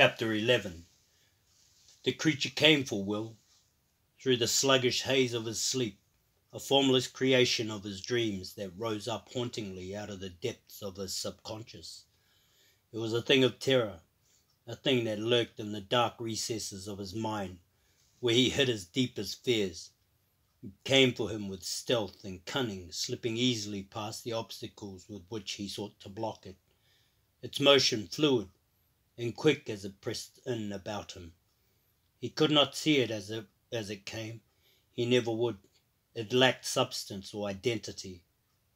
Chapter 11 The creature came for Will, through the sluggish haze of his sleep, a formless creation of his dreams that rose up hauntingly out of the depths of his subconscious. It was a thing of terror, a thing that lurked in the dark recesses of his mind, where he hid his deepest fears. It came for him with stealth and cunning, slipping easily past the obstacles with which he sought to block it, its motion fluid and quick as it pressed in about him. He could not see it as it, as it came. He never would. It lacked substance or identity.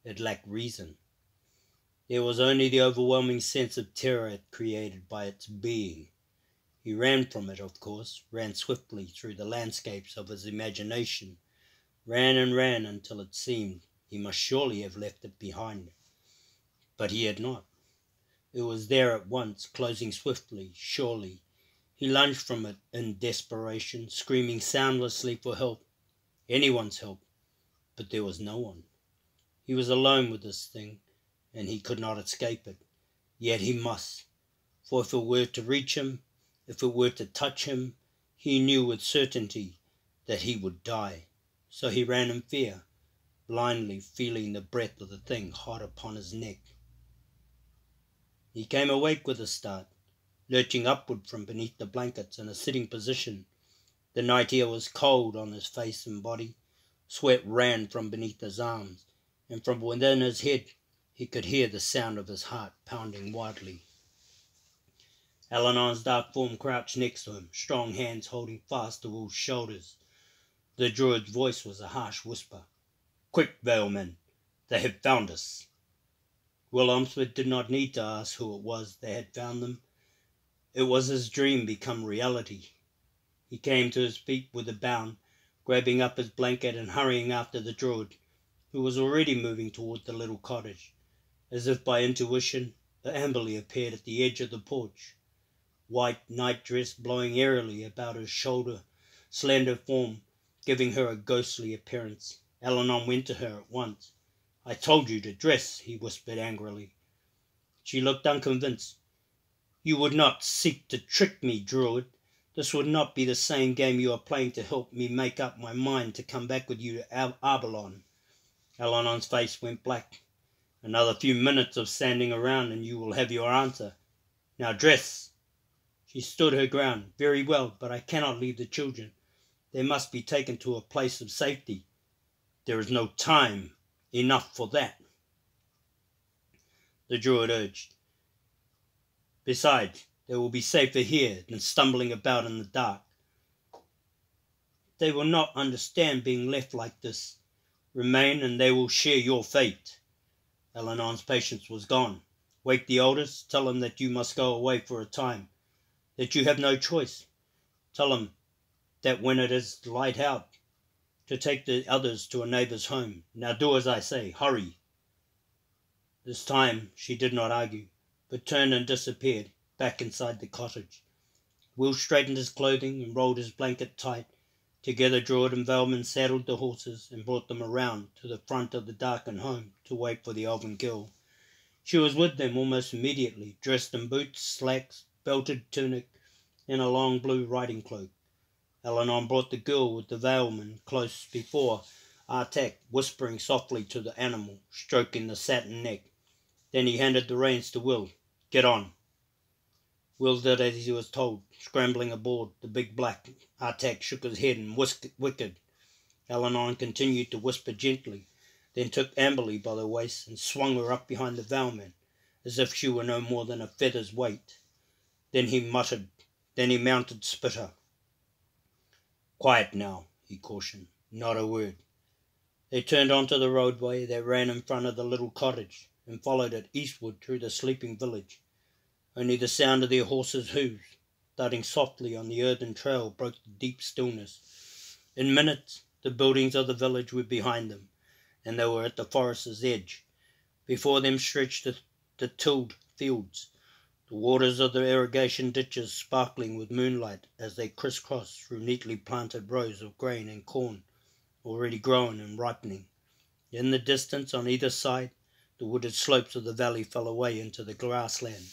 It lacked reason. There was only the overwhelming sense of terror it created by its being. He ran from it, of course, ran swiftly through the landscapes of his imagination, ran and ran until it seemed he must surely have left it behind. But he had not. It was there at once, closing swiftly, surely. He lunged from it in desperation, screaming soundlessly for help, anyone's help, but there was no one. He was alone with this thing, and he could not escape it. Yet he must, for if it were to reach him, if it were to touch him, he knew with certainty that he would die. So he ran in fear, blindly feeling the breath of the thing hot upon his neck. He came awake with a start, lurching upward from beneath the blankets in a sitting position. The night air was cold on his face and body. Sweat ran from beneath his arms, and from within his head he could hear the sound of his heart pounding wildly. Allanon's dark form crouched next to him, strong hands holding fast to Will's shoulders. The druid's voice was a harsh whisper. Quick, Valeman! They have found us! Will Ohmsford did not need to ask who it was that had found them. It was his dream become reality. He came to his feet with a bound grabbing up his blanket and hurrying after the druid, who was already moving toward the little cottage. As if by intuition, the Amberle appeared at the edge of the porch, white night dress blowing airily about her shoulder, slender form giving her a ghostly appearance. Allanon went to her at once. I told you to dress, he whispered angrily. She looked unconvinced. You would not seek to trick me, Druid. This would not be the same game you are playing to help me make up my mind to come back with you to Arborlon. Allanon's face went black. Another few minutes of standing around and you will have your answer. Now dress. She stood her ground. Very well, but I cannot leave the children. They must be taken to a place of safety. There is no time enough for that. The druid urged. Besides, they will be safer here than stumbling about in the dark. They will not understand being left like this. Remain and they will share your fate. Allanon's patience was gone. Wake the elders, tell them that you must go away for a time, that you have no choice. Tell them that when it is light out, to take the others to a neighbor's home. Now do as I say. Hurry. This time she did not argue, but turned and disappeared back inside the cottage. Will straightened his clothing and rolled his blanket tight. Together Druid and Valeman saddled the horses and brought them around to the front of the darkened home to wait for the elven girl. She was with them almost immediately, dressed in boots, slacks, belted tunic, and a long blue riding cloak. Allanon brought the girl with the Valeman close before Artaq, whispering softly to the animal, stroking the satin neck. Then he handed the reins to Will. Get on. Will did as he was told, scrambling aboard the big black. Artaq shook his head and whisked wicked. Allanon continued to whisper gently, then took Amberle by the waist and swung her up behind the Valeman, as if she were no more than a feather's weight. Then he muttered, then he mounted Spitter. Quiet now, he cautioned. Not a word. They turned onto the roadway that ran in front of the little cottage and followed it eastward through the sleeping village. Only the sound of their horses' hoofs, thudding softly on the earthen trail, broke the deep stillness. In minutes, the buildings of the village were behind them, and they were at the forest's edge. Before them stretched the, the tilled fields, the waters of the irrigation ditches sparkling with moonlight as they crisscrossed through neatly planted rows of grain and corn, already grown and ripening. In the distance, on either side, the wooded slopes of the valley fell away into the grassland.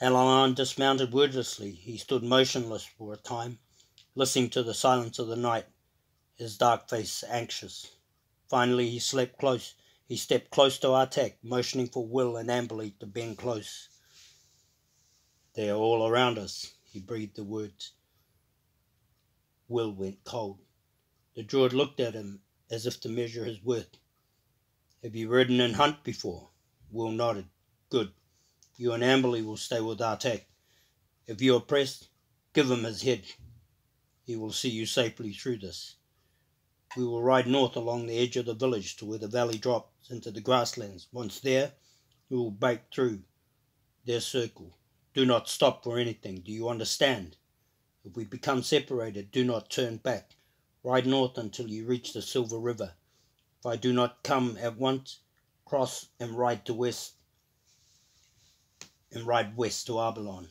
Allanon dismounted wordlessly. He stood motionless for a time, listening to the silence of the night, his dark face anxious. Finally he slept close. He stepped close to Artaq, motioning for Will and Amberle to bend close. They are all around us, he breathed the words. Will went cold. The druid looked at him as if to measure his worth. Have you ridden and hunt before? Will nodded. Good. You and Amberle will stay with Artaq. If you are pressed, give him his head. He will see you safely through this. We will ride north along the edge of the village to where the valley drops into the grasslands. Once there, we will break through their circle. Do not stop for anything. Do you understand? If we become separated, do not turn back. Ride north until you reach the Silver River. If I do not come at once, cross and ride to west and ride west to Arborlon.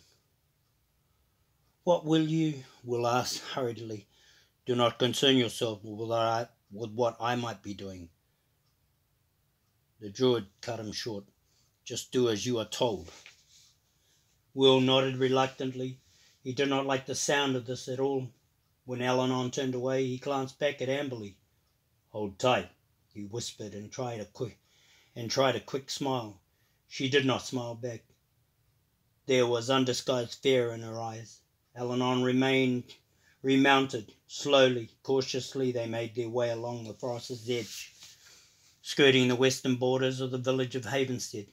What will you? Will ask hurriedly. Do not concern yourself with what I might be doing. The druid cut him short. Just do as you are told. Will nodded reluctantly. He did not like the sound of this at all. When Allanon turned away, he glanced back at Amberle. Hold tight, he whispered and tried a quick and tried a quick smile. She did not smile back. There was undisguised fear in her eyes. Allanon remained remounted. Slowly, cautiously they made their way along the forest's edge, skirting the western borders of the village of Havenstead.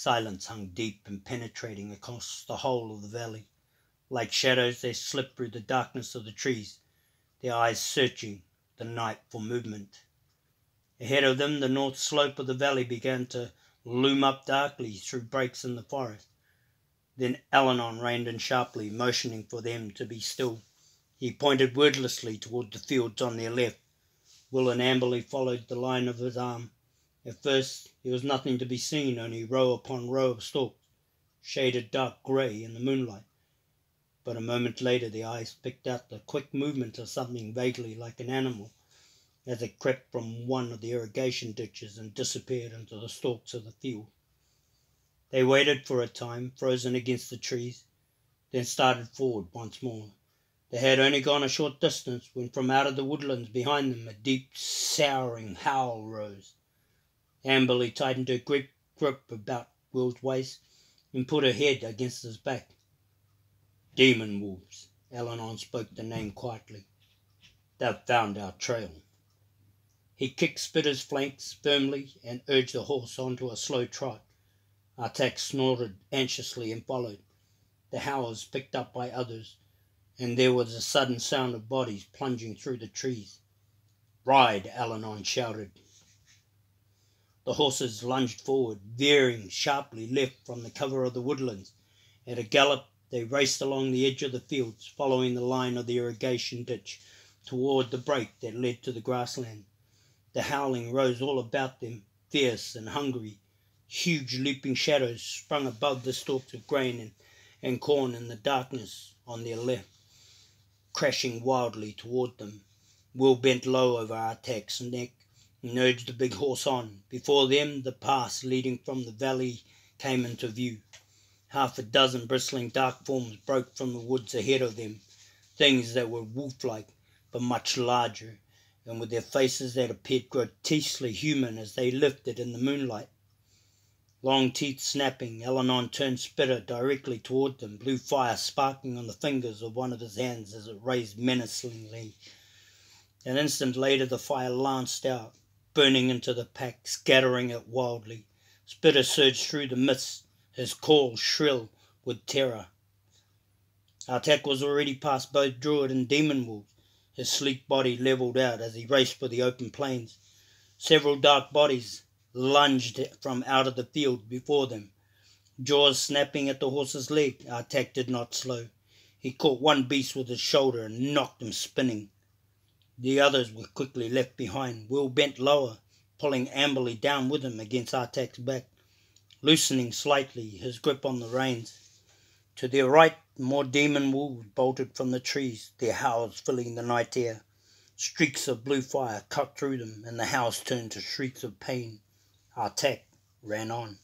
Silence hung deep and penetrating across the whole of the valley. Like shadows, they slipped through the darkness of the trees, their eyes searching the night for movement. Ahead of them, the north slope of the valley began to loom up darkly through breaks in the forest. Then Allanon reined in sharply, motioning for them to be still. He pointed wordlessly toward the fields on their left. Will and Amberle followed the line of his arm. At first there was nothing to be seen, only row upon row of stalks, shaded dark grey in the moonlight but a moment later the eyes picked out the quick movement of something vaguely like an animal as it crept from one of the irrigation ditches and disappeared into the stalks of the field. They waited for a time, frozen against the trees, then started forward once more. They had only gone a short distance when from out of the woodlands behind them a deep, soughing howl rose. Amberle tightened her grip, grip about Will's waist and put her head against his back. Demon wolves. Allanon spoke the name quietly. They've found our trail. He kicked Spitter's flanks firmly and urged the horse on to a slow trot. Artaq snorted anxiously and followed. The howls picked up by others, and there was a sudden sound of bodies plunging through the trees. Ride, Allanon shouted. The horses lunged forward, veering sharply left from the cover of the woodlands. At a gallop, they raced along the edge of the fields, following the line of the irrigation ditch toward the break that led to the grassland. The howling rose all about them, fierce and hungry. Huge leaping shadows sprung above the stalks of grain and, and corn in the darkness on their left, crashing wildly toward them. Will bent low over Artaq's neck and urged the big horse on. Before them, the pass leading from the valley came into view. Half a dozen bristling dark forms broke from the woods ahead of them, things that were wolf-like but much larger, and with their faces that appeared grotesquely human as they lifted in the moonlight. Long teeth snapping, Allanon turned Spitter directly toward them, blue fire sparkling on the fingers of one of his hands as it raised menacingly. An instant later the fire lanced out, burning into the pack, scattering it wildly. Spitter surged through the mist, his call shrill with terror. Artaq was already past both druid and demon wolf, his sleek body levelled out as he raced for the open plains. Several dark bodies lunged from out of the field before them. Jaws snapping at the horse's leg, Artaq did not slow. He caught one beast with his shoulder and knocked him spinning. The others were quickly left behind. Will bent lower, pulling Amberle down with him against Artaq's back loosening slightly his grip on the reins. To their right, more demon wolves bolted from the trees, their howls filling the night air. Streaks of blue fire cut through them, and the howls turned to shrieks of pain. Artaq ran on.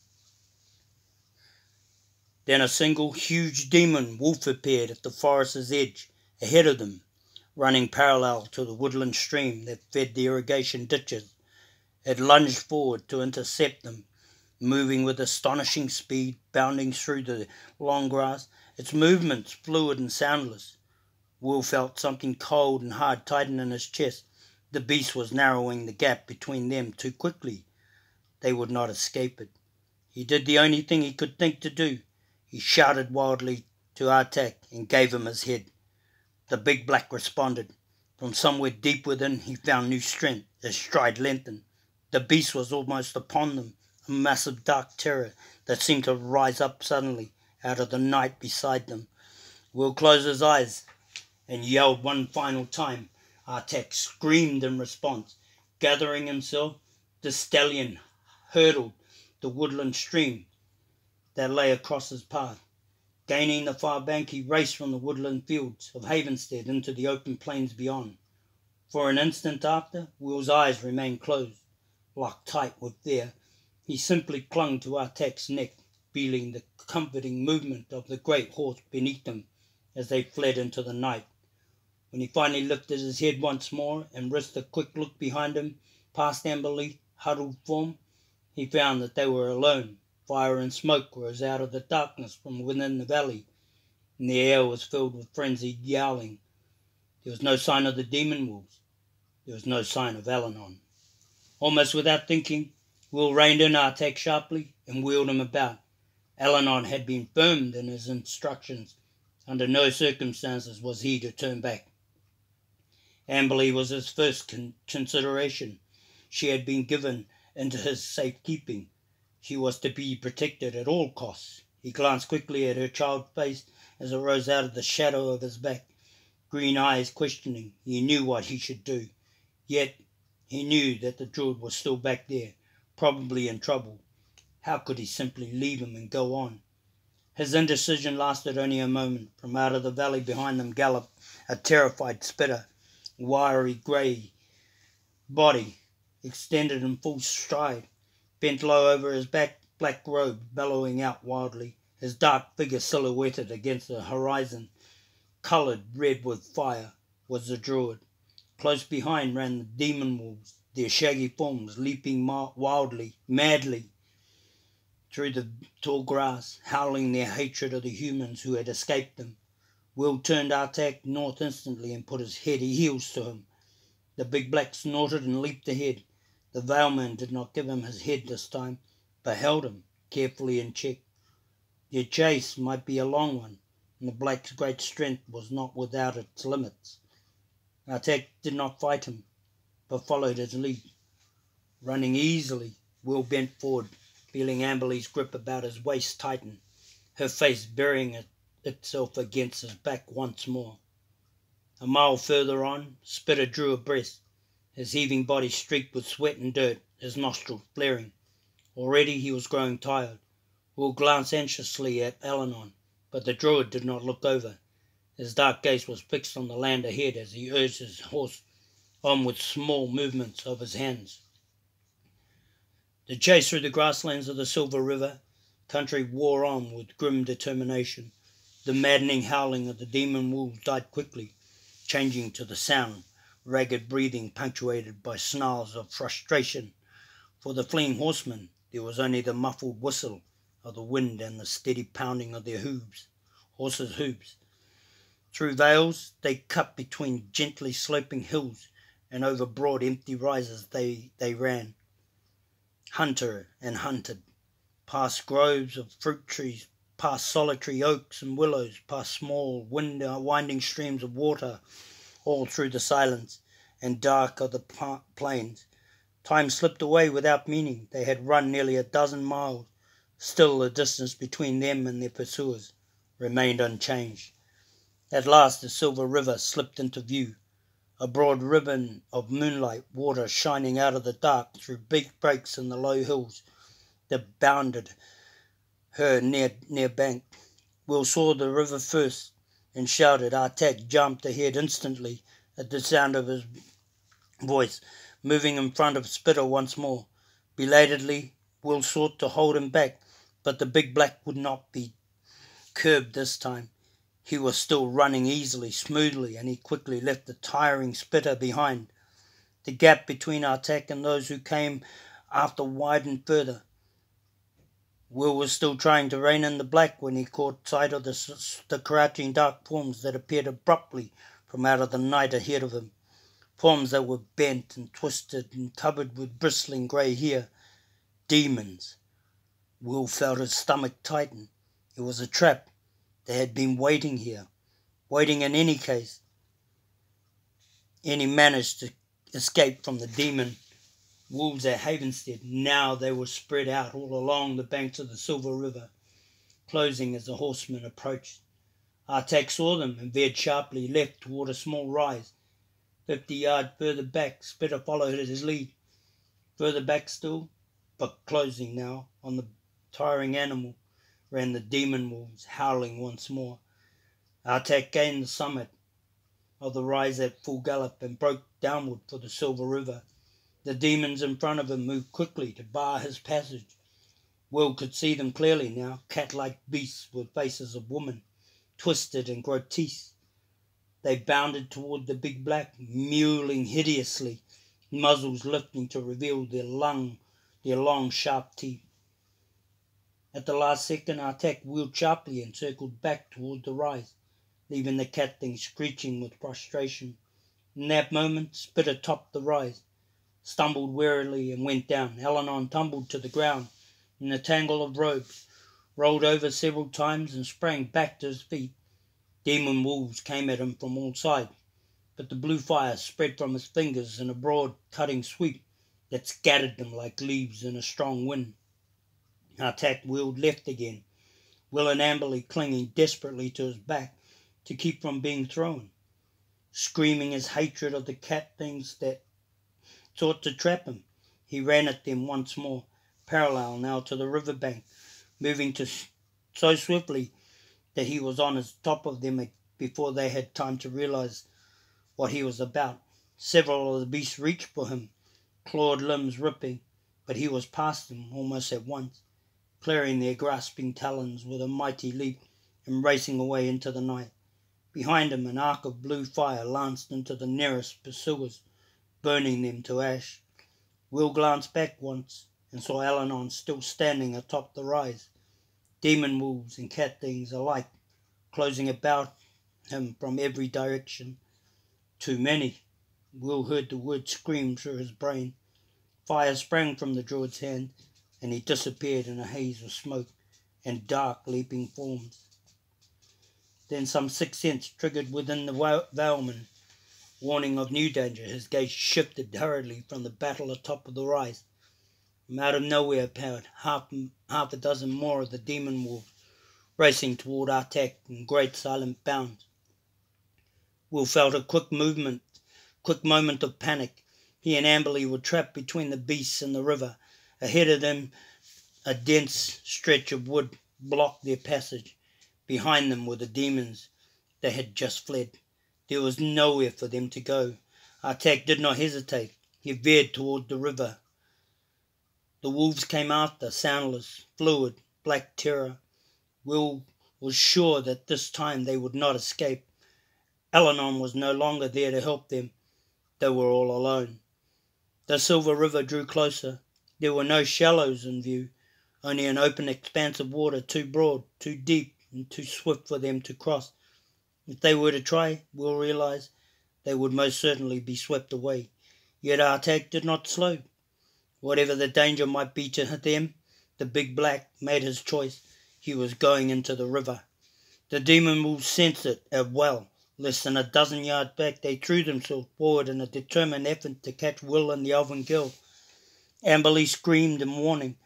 Then a single huge demon wolf appeared at the forest's edge, ahead of them, running parallel to the woodland stream that fed the irrigation ditches. It lunged forward to intercept them, moving with astonishing speed, bounding through the long grass, its movements fluid and soundless. Will felt something cold and hard tighten in his chest. The beast was narrowing the gap between them too quickly. They would not escape it. He did the only thing he could think to do. He shouted wildly to Artaq and gave him his head. The big black responded. From somewhere deep within he found new strength. His stride lengthened. The beast was almost upon them, a massive dark terror that seemed to rise up suddenly out of the night beside them. Will closed his eyes and yelled one final time. Artaq screamed in response. Gathering himself, the stallion hurdled the woodland stream that lay across his path. Gaining the far bank, he raced from the woodland fields of Havenstead into the open plains beyond. For an instant after, Will's eyes remained closed, locked tight with fear. He simply clung to Artaq's neck, feeling the comforting movement of the great horse beneath him as they fled into the night. When he finally lifted his head once more and risked a quick look behind him, past Amberle's huddled form, he found that they were alone Fire and smoke rose out of the darkness from within the valley, and the air was filled with frenzied yowling. There was no sign of the demon wolves. There was no sign of Allanon. Almost without thinking, Will reined in Artaq sharply and wheeled him about. Allanon had been firm in his instructions. Under no circumstances was he to turn back. Amberle was his first con- consideration. She had been given into his safe keeping she was to be protected at all costs. He glanced quickly at her child face as it rose out of the shadow of his back, green eyes questioning. He knew what he should do. Yet he knew that the druid was still back there, probably in trouble. How could he simply leave him and go on? His indecision lasted only a moment. From out of the valley behind them galloped a terrified spitter, wiry grey body extended in full stride bent low over his back black robe bellowing out wildly, his dark figure silhouetted against the horizon, coloured red with fire, was the druid. Close behind ran the demon wolves, their shaggy forms leaping wildly, madly through the tall grass, howling their hatred of the humans who had escaped them. Will turned Artaq north instantly and put his head heels to him. The big black snorted and leaped ahead. The Valeman did not give him his head this time, but held him carefully in check. Their chase might be a long one, and the black's great strength was not without its limits. Artaq did not fight him, but followed his lead. Running easily, Will bent forward, feeling Amberle's grip about his waist tighten, her face burying it, itself against his back once more. A mile further on, Spitter drew a breath his heaving body streaked with sweat and dirt, his nostrils flaring. Already he was growing tired. Will glanced anxiously at Allanon, but the druid did not look over. His dark gaze was fixed on the land ahead as he urged his horse on with small movements of his hands. The chase through the grasslands of the Silver River country wore on with grim determination. The maddening howling of the demon wolves died quickly, changing to the sound ragged breathing punctuated by snarls of frustration. For the fleeing horsemen there was only the muffled whistle of the wind and the steady pounding of their hooves, horses' hoofs. Through vales they cut between gently sloping hills, and over broad empty rises they, they ran, hunter and hunted, past groves of fruit trees, past solitary oaks and willows, past small wind, winding streams of water, all through the silence and dark of the plains. Time slipped away without meaning. They had run nearly a dozen miles. Still the distance between them and their pursuers remained unchanged. At last the Silver River slipped into view, a broad ribbon of moonlight water shining out of the dark through big breaks in the low hills that bounded her near, near bank. Will saw the river first and shouted. Ah, Artaq jumped ahead instantly at the sound of his voice, moving in front of Spitter once more. Belatedly, Will sought to hold him back, but the big black would not be curbed this time. He was still running easily, smoothly, and he quickly left the tiring spitter behind. The gap between Artaq and those who came after widened further. Will was still trying to rein in the black when he caught sight of the, the crouching dark forms that appeared abruptly from out of the night ahead of him. Forms that were bent and twisted and covered with bristling grey hair. Demons. Will felt his stomach tighten. It was a trap. They had been waiting here, waiting in any case. And he managed to escape from the demon wolves at Havenstead. Now they were spread out all along the banks of the Silver River, closing as the horsemen approached. Artaq saw them and veered sharply left toward a small rise. Fifty yards further back, Spitter followed at his lead. Further back still, but closing now on the tiring animal, ran the demon wolves, howling once more. Artaq gained the summit of the rise at full gallop and broke downward for the Silver River. The demons in front of him moved quickly to bar his passage. Will could see them clearly now, cat-like beasts with faces of women twisted and grotesque. They bounded toward the big black, mewling hideously, muzzles lifting to reveal their long, their long, sharp teeth. At the last second, Artaq wheeled sharply and circled back toward the rise, leaving the cat thing screeching with frustration. In that moment, Spitter topped the rise, stumbled wearily and went down. Allanon tumbled to the ground in a tangle of robes, rolled over several times and sprang back to his feet. Demon wolves came at him from all sides, but the blue fire spread from his fingers in a broad cutting sweep that scattered them like leaves in a strong wind. Artaq wheeled left again, Will and Amberle clinging desperately to his back to keep from being thrown, screaming his hatred of the cat things that sought to trap him. He ran at them once more, parallel now to the river bank, moving to so swiftly that he was on his top of them before they had time to realize what he was about. Several of the beasts reached for him, clawed limbs ripping, but he was past them almost at once, clearing their grasping talons with a mighty leap and racing away into the night. Behind him, an arc of blue fire lanced into the nearest pursuers, burning them to ash. Will glanced back once and saw Allanon still standing atop the rise, demon wolves and cat things alike closing about him from every direction. Too many. Will heard the word scream through his brain. Fire sprang from the druid's hand, and he disappeared in a haze of smoke and dark leaping forms. Then some sixth sense triggered within the Valeman, warning of new danger. His gaze shifted hurriedly from the battle atop of the rise from out of nowhere appeared half, half a dozen more of the demon wolves, racing toward Artaq in great silent bounds. Will felt a quick movement, quick moment of panic. He and Amberle were trapped between the beasts and the river. Ahead of them, a dense stretch of wood blocked their passage. Behind them were the demons. They had just fled. There was nowhere for them to go. Artaq did not hesitate. He veered toward the river, the wolves came after, soundless, fluid, black terror. Will was sure that this time they would not escape. Allanon was no longer there to help them. They were all alone. The Silver River drew closer. There were no shallows in view, only an open expanse of water too broad, too deep, and too swift for them to cross. If they were to try, Will realized, they would most certainly be swept away. Yet Artaq did not slow. Whatever the danger might be to them, the big black made his choice. He was going into the river. The demon wolves sensed it as well. Less than a dozen yards back, they threw themselves forward in a determined effort to catch Will and the elven girl. Amberle screamed in warning,